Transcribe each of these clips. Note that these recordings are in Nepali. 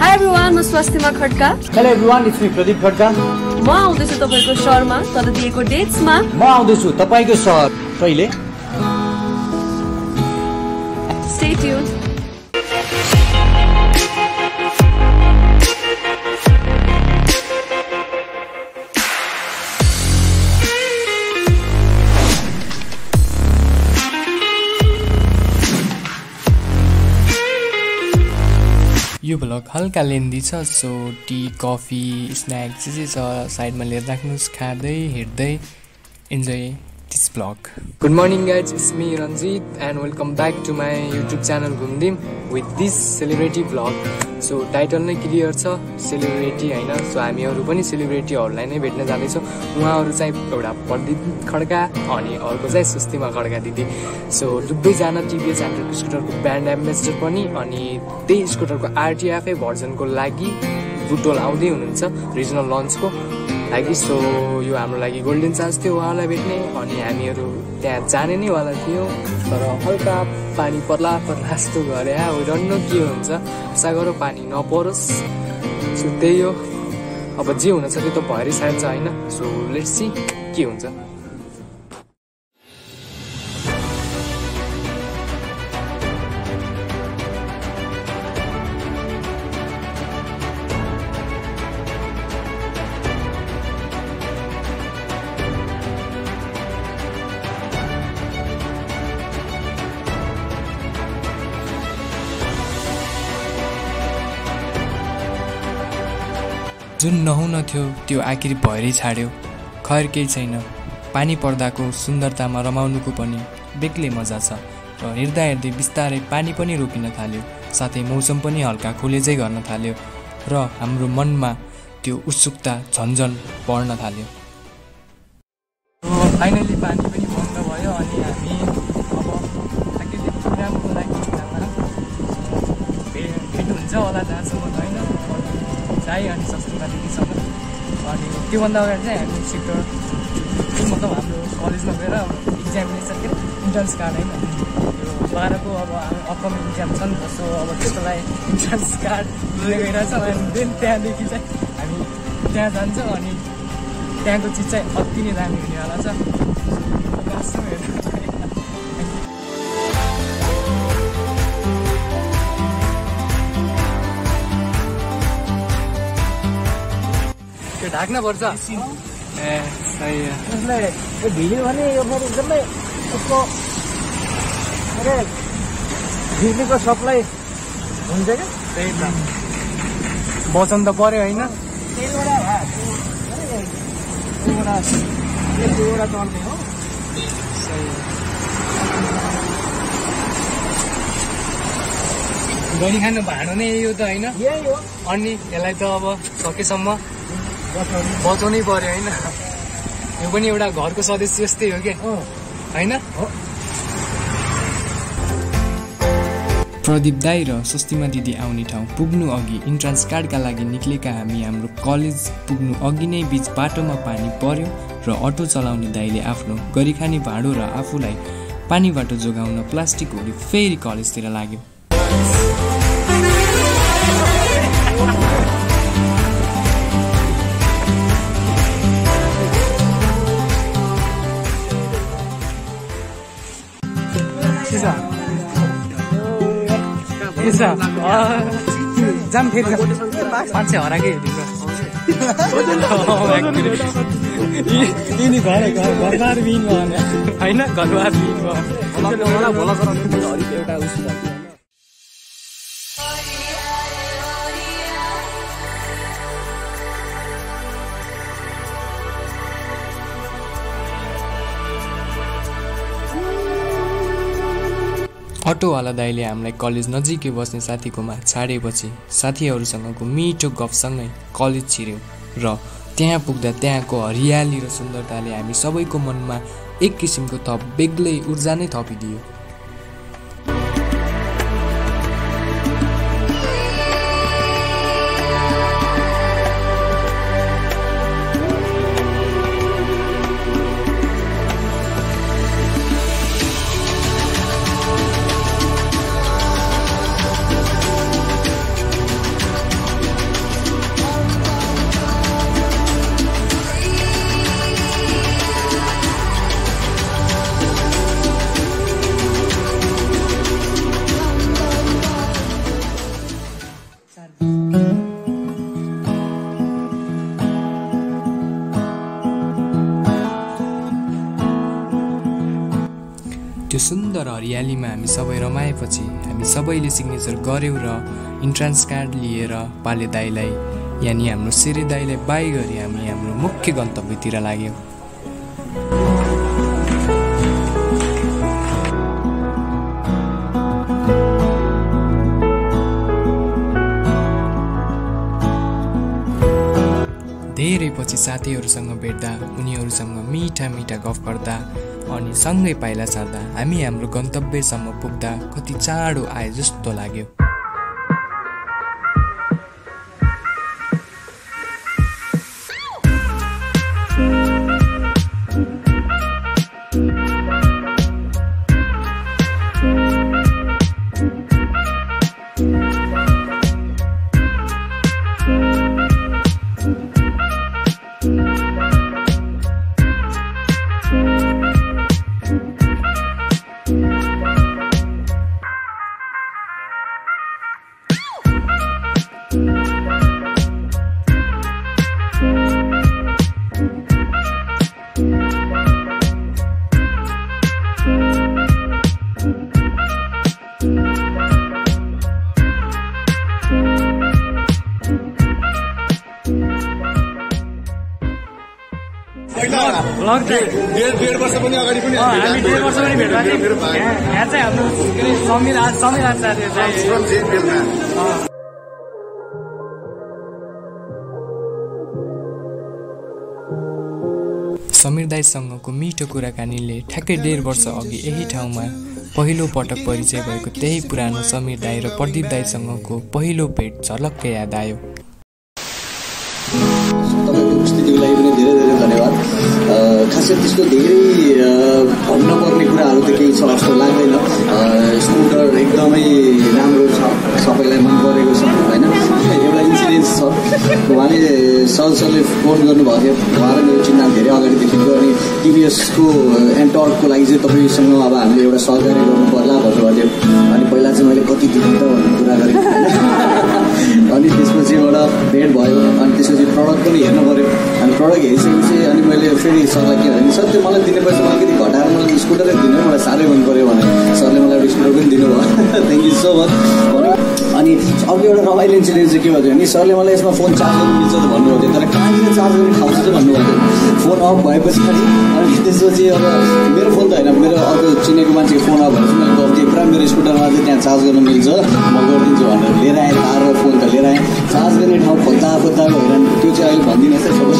हाई एभ्रिवान म स्वास्थ्यमा Khadka. Hello everyone it's me Pradeep Khadka म आउँदैछु तपाईँको सहरमा तर दिएको डेट्समा। म आउँदैछु तपाईँको सहर। कहिले? स्टे ट्युन भ्लग हल्का लेन्दी छ सो टी कफी स्न्याक जे जे छ साइडमा लिएर राख्नुहोस् खाँदै हेर्दै enjoy this vlog good morning guys it's me Ranjit and welcome back to my YouTube channel घुमदिम with this celebrity vlog so title नै क्लियर छ सेलिब्रेटी होइन? सो हामीहरू पनि सेलिब्रेटीहरूलाई नै भेट्न जाँदैछौँ। उहाँहरू चाहिँ एउटा प्रदीप खड्का अनि अर्को चाहिँ सुस्तिमा खड्का दिदी। सो दुवैजना टिभिएस हन्ड्रेड स्कुटरको ब्रान्ड एम्बेसडर पनि अनि त्यही स्कुटरको आरटिएफए भर्जनको लागि बुटोल आउँदै हुनुहुन्छ रिजनल लन्चको। लागि सो यो हाम्रो लागि गोल्डन चान्स थियो उहाँलाई भेट्ने अनि हामीहरू त्यहाँ जाने नै वाला थियौँ। तर हल्का पानी पर्ला पर्ला जस्तो गरे डन्नो के हुन्छ? आशा गरौँ पानी नपरोस्। सो त्यही हो। अब जे हुन सक्यो त भएरै सायद छ होइन? सो लेट्स के हुन्छ। जुन नहुन थियो त्यो आखिर भएरै छाड्यो। खैर केही छैन। पानी पर्दाको सुन्दरतामा रमाउनुको पनि बेग्लै मजा छ र हेर्दा हेर्दै बिस्तारै पानी पनि रोकिन थाल्यो। साथै मौसम पनि हल्का खुलेजै गर्न थाल्यो र हाम्रो मनमा त्यो उत्सुकता झन्झन बढ्न थाल्यो। फाइनली पानी चाहिँ अनि संस्कृति दिदीसँग अनि त्योभन्दा अगाडि चाहिँ हामी सेक्टर मतलब हाम्रो कलेजमा गएर इक्जामिनेसन के इन्ट्रान्स कार्ड होइन यो बाह्रको अब अपकमिङ इक्जाम छ नि अब त्यसको लागि इन्ट्रान्स कार्ड लिएर गइरहेछौँ अनि देन त्यहाँदेखि चाहिँ हामी त्यहाँ जान्छौँ अनि त्यहाँको चिज चाहिँ अति नै दामी हुनेवाला छ। ढाक्न पर्छ ए सही हो। यसलाई भिड्यो भने यो फेरि एकदमै यसको अरे बिजुलीको सप्लाई हुन्छ क्या? त्यही त। बचाउनु त पऱ्यो होइन। चढ्ने हो। हो। गरी खानु भाँडो नै यो त होइन। यही हो। अनि यसलाई त अब सकेसम्म बचाउनै पऱ्यो होइन। यो पनि एउटा घरको सदस्य जस्तै हो क्या। होइन? प्रदीप दाई र स्वस्तिमा दिदी आउने ठाउँ पुग्नु अघि इन्ट्रान्स कार्डका लागि निक्लेका हामी हाम्रो कलेज पुग्नु अघि नै बिच बाटोमा पानी पर्यो र अटो चलाउने दाईले आफ्नो गरिखाने भाँडो र आफूलाई पानीबाट जोगाउन प्लास्टिक होली फेरि कलेजतिर लाग्यो। जाम फेरि मान्छे हराएकै यिनी घर घरबार बिन होइन घरबार बिन एउटा अटोवाला दाइले हामीलाई कलेज नजिकै बस्ने साथीकोमा छाडेपछि साथीहरूसँगको मिठो गफसँगै कलेज छिर्यौँ र त्यहाँ पुग्दा त्यहाँको हरियाली र सुन्दरताले हामी सबैको मनमा एक किसिमको थप बेग्लै ऊर्जा नै थपिदियो। त्यो सुन्दर हरियालीमा हामी सबै रमाएपछि हामी सबैले सिग्नेचर गऱ्यौँ र इन्ट्रान्स कार्ड लिएर पाले दाईलाई यानि हाम्रो सिरे दाईलाई बाई गरी हामी हाम्रो मुख्य गन्तव्यतिर लाग्यौँ। साथीहरूसँग भेट्दा उनीहरूसँग मिठा मिठा गफ गर्दा अनि सँगै पाइला सार्दा हामी हाम्रो गन्तव्यसम्म पुग्दा कति चाँडो आए जस्तो लाग्यो। समीर आचार्य चाहिँ दाईसँगको मिठो कुराकानीले ठ्याक्कै डेढ वर्ष अघि यही ठाउँमा पहिलो पटक परिचय भएको त्यही पुरानो समीर दाई र प्रदीप दाईसँगको पहिलो भेट झलक्कै याद आयो। खासै त्यस्तो धेरै अ, भन्न पर्ने कुराहरू त केही छ जस्तो लाग्दैन। स्कुटर एकदमै राम्रो छ सबैलाई मन परेको छ होइन? एउटा इन्सिडेन्स छ। उहाँले सर सरले फोन गर्नुभएको थियो उहाँ र मेरो चिन्ता धेरै अगाडिदेखिको अनि टिभीएसको एन्टर्कको लागि चाहिँ तपाईँसँग अब हामीले एउटा सहकारी गर्नु पर्ला भन्नुभएको थियो अनि पहिला चाहिँ मैले कति दिनु त भन्ने कुरा गरेको अनि त्यसपछि एउटा भेट भयो अनि त्यसपछि प्रडक्ट पनि हेर्नु पऱ्यो। अनि प्रडक्ट हेरिसकेपछि अनि मैले फेरि सरलाई के भने सर त्यो मलाई दिने पैसा अलिकति घटाएर मलाई स्कुटरै दिनु मलाई साह्रै मन पऱ्यो भने सरले मलाई एउटा स्कुटर पनि दिनुभयो। थ्याङ्क यू सो मच अनि अर्को एउटा रमाइलो इन्सिडेन्ट चाहिँ के भयो भने सरले मलाई यसमा फोन चार्ज गर्नु मिल्छ त भन्नुभएको थियो तर कहाँनिर चार्ज गर्ने ठाउँ चाहिँ भन्नुभएको थियो फोन अफ भएपछि अनि त्यसपछि अब मेरो फोन त होइन मेरो अर्को चिनेको मान्छेको फोन अफ भएपछि मैले स्कुटरमा चाहिँ त्यहाँ चार्ज गर्न मिल्छ। म गरिदिन्छु भनेर लिएर आएँ तार र फोन त लिएर आएँ। चार्ज गर्ने ठाउँ खोज्दा खोज्दा हैरान त्यो चाहिँ अहिले भनिदिनुहोस् है सबै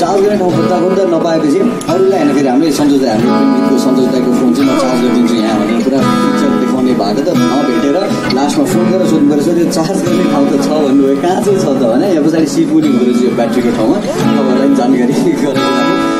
चार्ज गर्ने ठाउँ खोज्दा खोज्दा नपाएपछि अरूलाई होइन फेरि हाम्रै सन्तोष हाम्रो दाईको फोन चाहिँ म चार्ज गरिदिन्छु यहाँ भनेर पुरा पिक्चर देखाउने भएको त नभेटेर लास्टमा फोन गरेर सोध्नु सर त्यो चार्ज गर्ने ठाउँ त छ भन्नुभयो कहाँ चाहिँ छ त? भने यहाँ पछाडि सिट पनि हुँदो रहेछ यो ब्याट्रीको ठाउँमा। तपाईँहरूलाई पनि जानकारी गराइदिनु।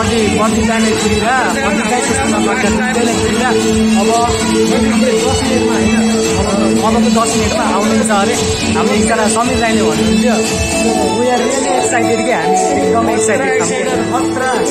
कति कति जाने चाहिँ स्कुलमा पढ्दा त्यसले कुरेर अब दस मिनटमा होइन अब अब त दस मिनटमा आउनुहुन्छ अरे। हाम्रो एकजना समीर दाइले भन्नुहुन्थ्यो वी आर एक्साइटेड कि? हामी एकदमै एक्साइटेड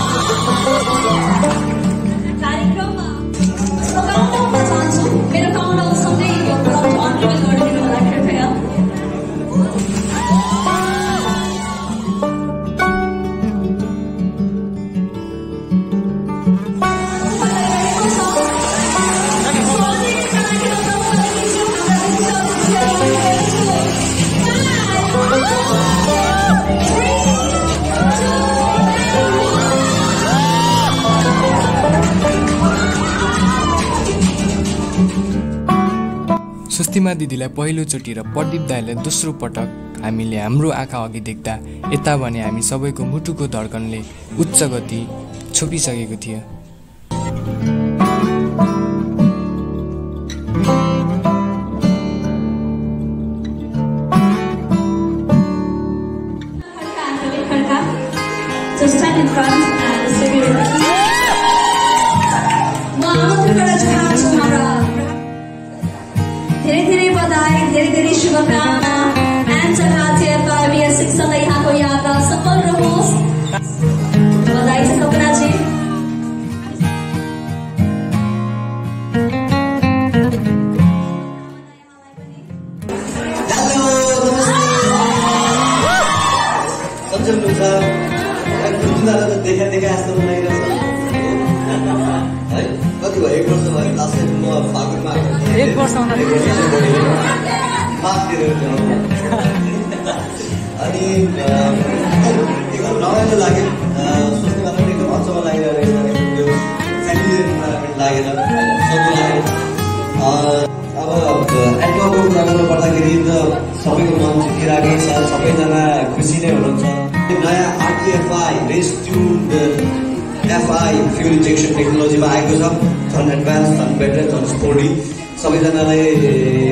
स्वस्तिमा दिदीलाई पहिलोचोटि र प्रदीप दाईलाई दोस्रो पटक हामीले हाम्रो आँखा अघि देख्दा यता भने हामी सबैको मुटुको धड्कनले उच्च गति छोपिसकेको थियो। Just stand in front around. अब एल्कोहलको कुरा गर्नु पर्दाखेरि त सबैको मन चुकिरहेकै छ सबैजना खुसी नै हुनुहुन्छ। नयाँ RTFI race tuned FI fuel injection टेक्नोलोजीमा आएको छ। झन् एडभान्स झन् बेटर झन् स्पोर्टी सबैजनालाई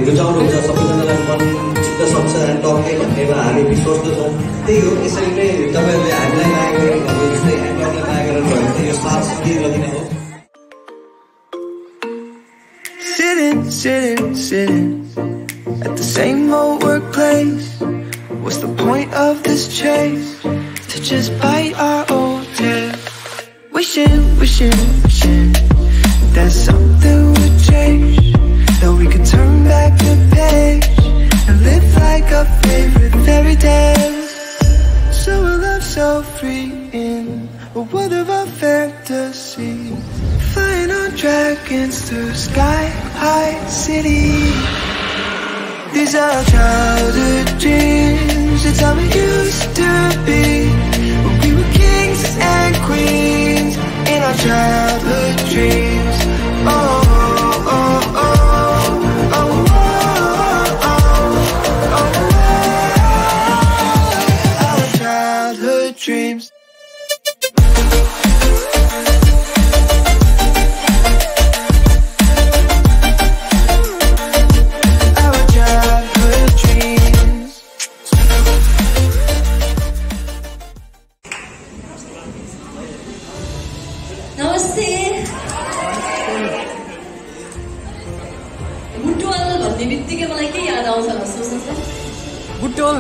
रुचाउनुहुन्छ सबैजनालाई मन चित्त सक्छ टक्कै भन्नेमा हामी विश्वस्त छौँ। त्यही हो यसरी नै तपाईँहरूले हामीलाई माया गरेर भयो जस्तै एन्ड्रकलाई माया गरेर भयो भने यो साथ दिइरहने हो। Sitting, sitting, at the same old workplace. What's the point of this chase? To just bite our old tail. Wishing, wishing, wishing that something would change. That we could turn back the page and live like our favorite fairy tales. So a love so free in a world of our fantasy. Flying on dragons through sky high city. These are childhood dreams. It's how we used to be. When we were kings and queens in our childhood भन्ने बित्तिकै मलाई के याद आउँछ होला सोच्नुहोस् त। बुटोल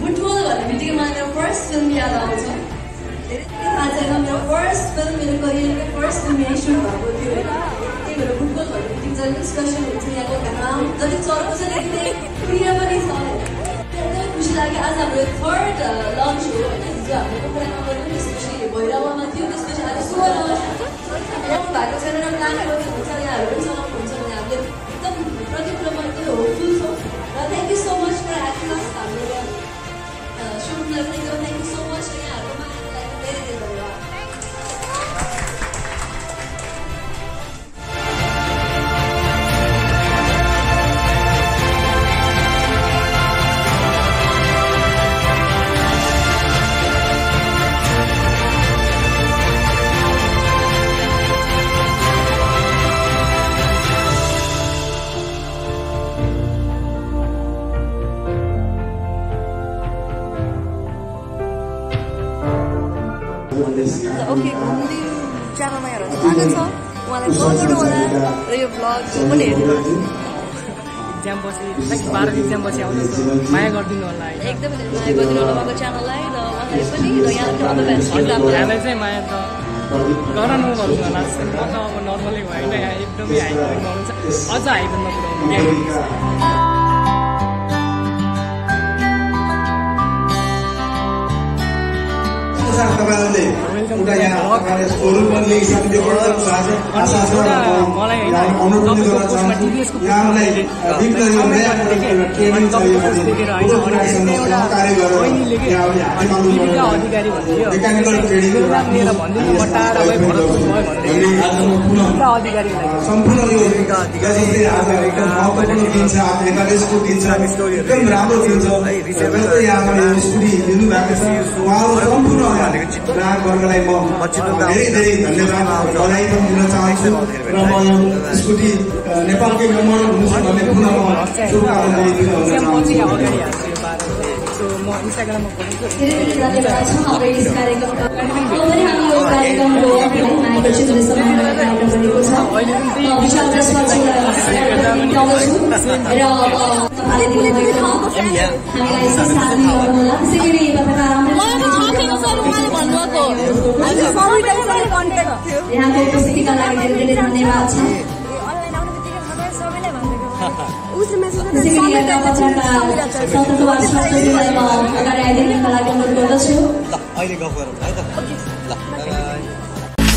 बुटवल भन्ने बित्तिकै मलाई मेरो फर्स्ट फिल्म याद आउँछ। धेरै थाहा छैन मेरो फर्स्ट फिल्म मेरो करियरकै फर्स्ट फिल्म यहीँ सुरु भएको थियो। होइन त्यही भएर बुटबल भन्ने बित्तिकै जहिले स्पेसल हुन्छ यहाँको नाम जति चर्को छ त्यति प्रिय पनि छ। لگه ازم رکورد لانچ رو اینجا بکنم اما نیست چی بایرا و من دیو نیست بشه از سوالاش اون بعد کنم نه کنم کنم کنم کنم کنم ओके घुम्दै च्यानलमा स्वागत छ उहाँलाई होला र यो भ्लग पनि हेर्नु इक्जाम पछि लाइक बाह्र इक्जाम पछि आउनुहोस् माया गरिदिनु होला एकदमै माया गरिदिनु होला उहाँको च्यानललाई र उहाँलाई पनि र हामीलाई चाहिँ माया त गर नगर्नु होला म त अब नर्मलै होइन यहाँ एकदमै लेभलमा हुनुहुन्छ अझ हाई लेभलमा Santa Madre. एउटा यहाँ स्वरूप एकदम राम्रो दिन छ जसले यहाँबाट यो स्कुटी लिनु भएको छ सम्पूर्ण ग्राहकवर्गलाई म धेरै धेरै धन्यवाद। बधाई पनि दिन चाहन्छु। र म यो स्कुटी नेपालकै नम्बर हुनुहोस् भन्ने पुनः म शुभकामना दिन चाहन्छु। म इन्स्टाग्राममा खोलेको धेरै धेरै धन्यवाद। छ हाम्रो यस कार्यक्रमका हामीलाई गरी पत्रकार यहाँको उपस्थितिका लागि धेरै धेरै धन्यवाद छ म अगाडि लागि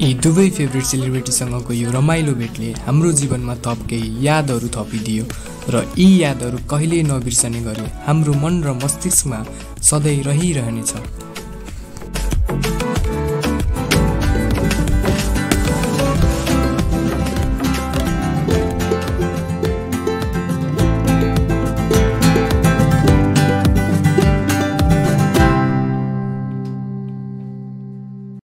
यी दुवै फेभरेट सेलिब्रिटीसँगको यो रमाइलो भेटले हाम्रो जीवनमा थप केही यादहरू थपिदियो र यी यादहरू कहिल्यै नबिर्सने गरी हाम्रो मन र मस्तिष्कमा सधैँ रहिरहनेछ।